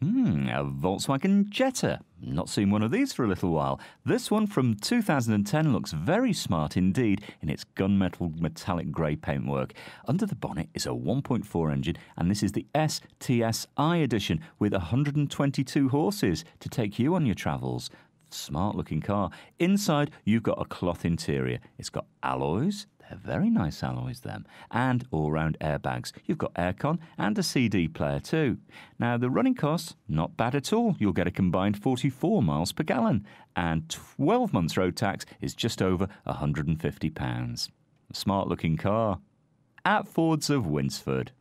Hmm, a Volkswagen Jetta. Not seen one of these for a little while. This one from 2010 looks very smart indeed in its gunmetal metallic grey paintwork. Under the bonnet is a 1.4 engine, and this is the STSI edition with 122 horses to take you on your travels. Smart looking car. Inside, you've got a cloth interior. It's got alloys, they're very nice alloys, them. And all round airbags. You've got aircon and a CD player too. Now, the running costs, not bad at all. You'll get a combined 44 miles per gallon. And 12 months road tax is just over £150. Smart looking car. At Fords of Winsford.